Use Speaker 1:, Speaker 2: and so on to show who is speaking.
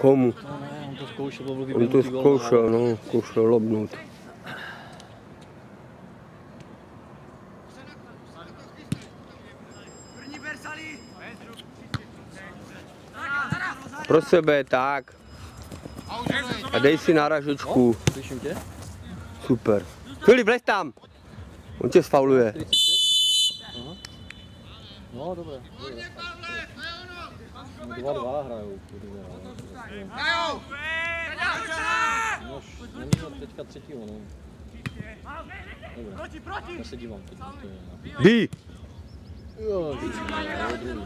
Speaker 1: Komu?
Speaker 2: No ne, on to zkoušel,
Speaker 1: On to zkoušel, no, zkoušel lobnout. Pro sebe, tak. A dej si náražočku.
Speaker 2: Slyším tě?
Speaker 1: Super. Filip, vlez tam. On tě sfauluje.
Speaker 2: 46? Aha. No, dobré. Dva, dva hrajou. kurva, no. No, už nemůžu teďka třetího, no. Dobré. Já se dívám teď.
Speaker 1: Bí.
Speaker 2: Jo, druhý.